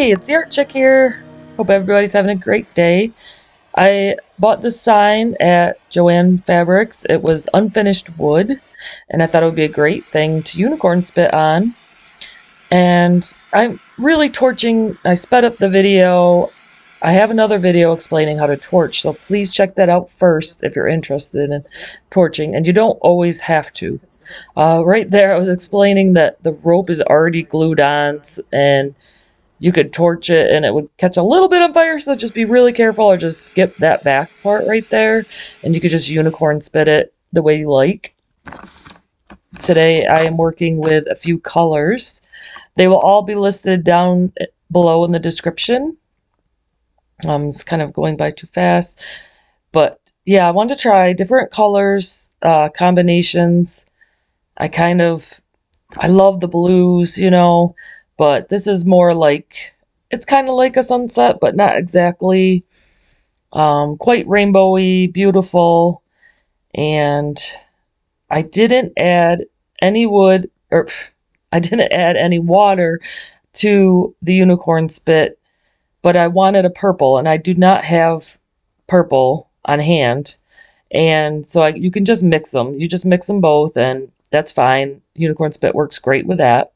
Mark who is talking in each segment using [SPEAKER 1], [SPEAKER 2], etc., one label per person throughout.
[SPEAKER 1] Hey, it's the Art Chick here. Hope everybody's having a great day. I bought this sign at Joann Fabrics. It was unfinished wood, and I thought it would be a great thing to unicorn spit on. And I'm really torching. I sped up the video. I have another video explaining how to torch, so please check that out first if you're interested in torching, and you don't always have to. Uh, right there, I was explaining that the rope is already glued on, and you could torch it and it would catch a little bit on fire, so just be really careful or just skip that back part right there, and you could just unicorn spit it the way you like. Today I am working with a few colors. They will all be listed down below in the description. Um, it's kind of going by too fast, but yeah, I wanted to try different colors, uh, combinations. I kind of, I love the blues, you know, but this is more like, it's kind of like a sunset, but not exactly. Um, quite rainbowy, beautiful, and I didn't add any wood, or I didn't add any water to the unicorn spit, but I wanted a purple, and I do not have purple on hand. And so I, you can just mix them. You just mix them both, and that's fine. Unicorn spit works great with that.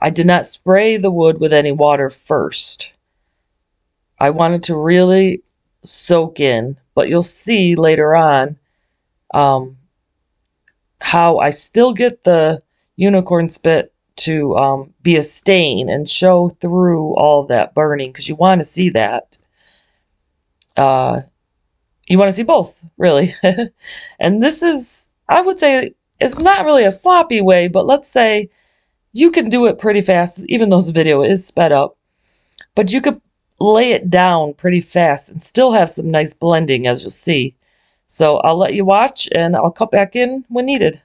[SPEAKER 1] I did not spray the wood with any water first. I wanted to really soak in, but you'll see later on um, how I still get the unicorn spit to um, be a stain and show through all that burning because you want to see that. Uh, you want to see both, really. and this is, I would say, it's not really a sloppy way, but let's say you can do it pretty fast, even though this video is sped up. But you could lay it down pretty fast and still have some nice blending, as you'll see. So I'll let you watch, and I'll cut back in when needed.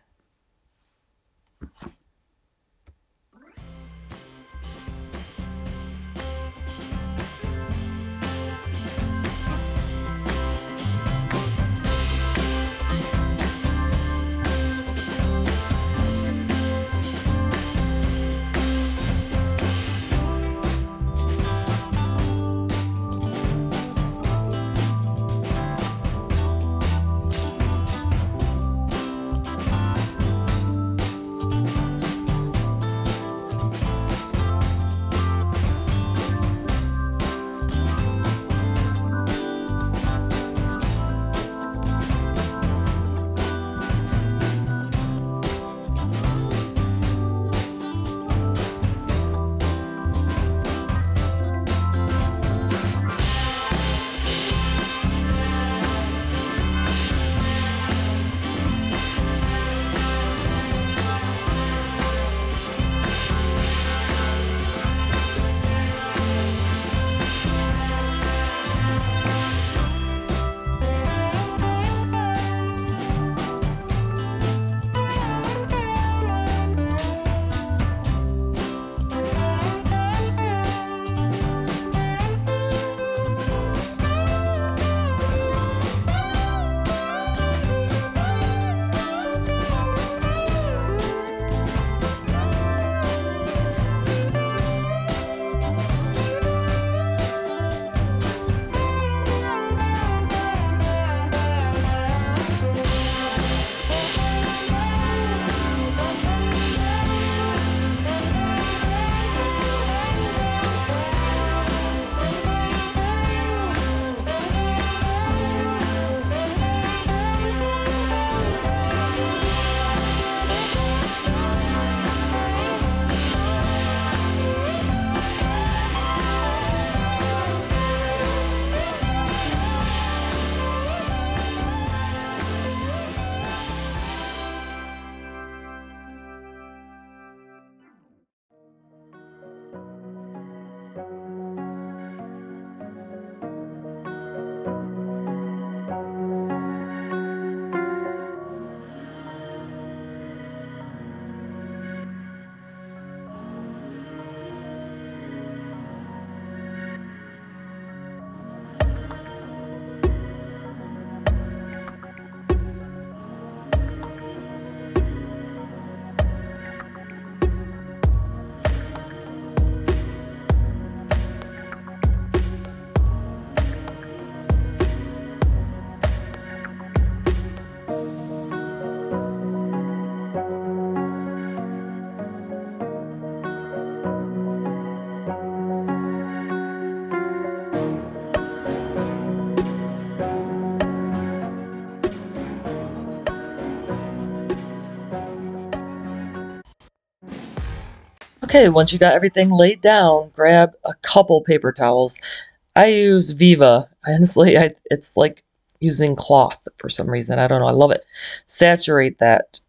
[SPEAKER 1] Okay, once you got everything laid down, grab a couple paper towels. I use Viva. Honestly, I, it's like using cloth for some reason. I don't know. I love it. Saturate that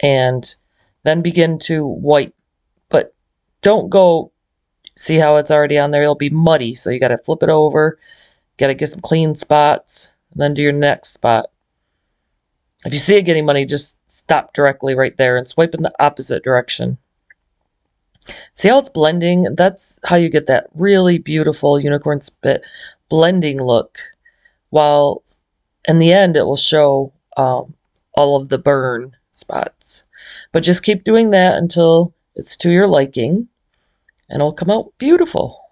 [SPEAKER 1] and then begin to wipe. But don't go, see how it's already on there? It'll be muddy. So you got to flip it over, got to get some clean spots, and then do your next spot. If you see it getting muddy, just stop directly right there and swipe in the opposite direction. See how it's blending? That's how you get that really beautiful unicorn spit blending look. While in the end, it will show um, all of the burn spots. But just keep doing that until it's to your liking and it'll come out beautiful.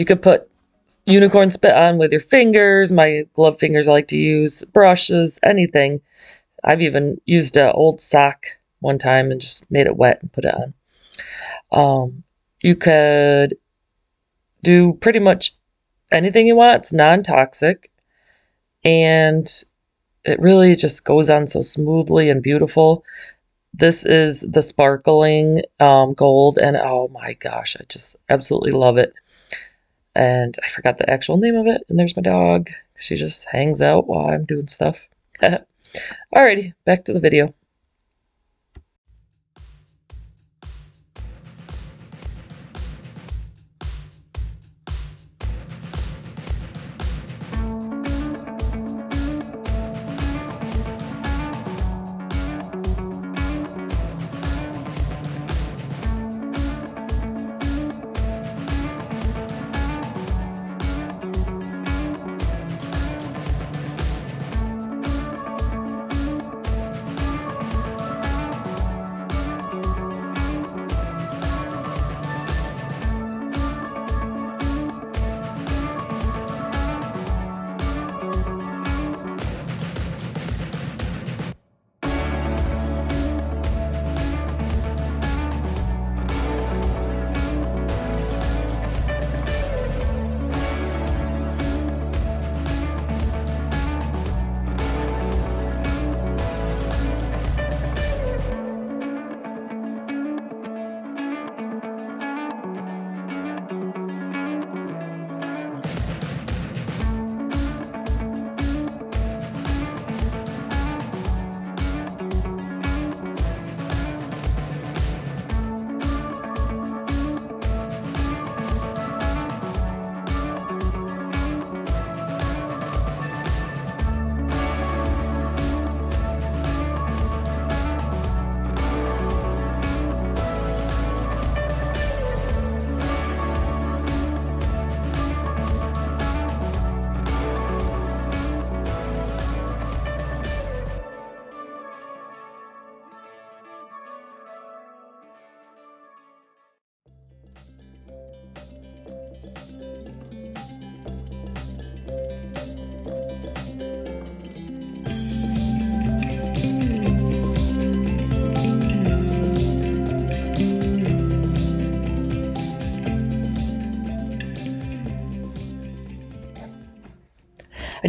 [SPEAKER 1] You could put unicorn spit on with your fingers. My glove fingers I like to use, brushes, anything. I've even used an old sock one time and just made it wet and put it on. Um, you could do pretty much anything you want. It's non-toxic. And it really just goes on so smoothly and beautiful. This is the sparkling um, gold, and oh my gosh, I just absolutely love it and I forgot the actual name of it. And there's my dog. She just hangs out while I'm doing stuff. Alrighty, back to the video.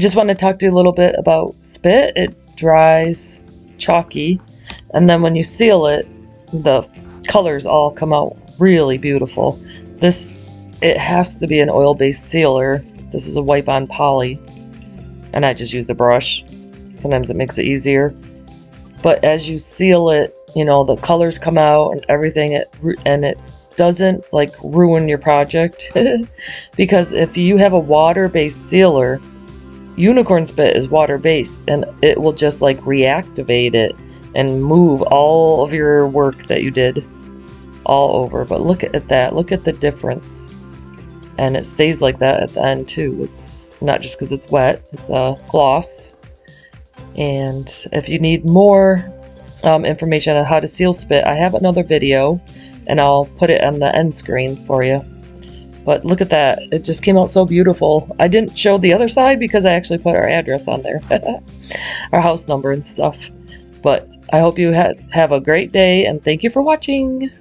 [SPEAKER 1] Just want to talk to you a little bit about spit. It dries chalky, and then when you seal it, the colors all come out really beautiful. This, it has to be an oil-based sealer. This is a wipe-on poly, and I just use the brush. Sometimes it makes it easier. But as you seal it, you know, the colors come out and everything, it, and it doesn't like ruin your project. because if you have a water-based sealer, Unicorn Spit is water-based and it will just like reactivate it and move all of your work that you did all over. But look at that. Look at the difference. And it stays like that at the end too. It's not just because it's wet. It's a gloss. And if you need more um, information on how to seal spit, I have another video and I'll put it on the end screen for you. But look at that. It just came out so beautiful. I didn't show the other side because I actually put our address on there. our house number and stuff. But I hope you ha have a great day and thank you for watching.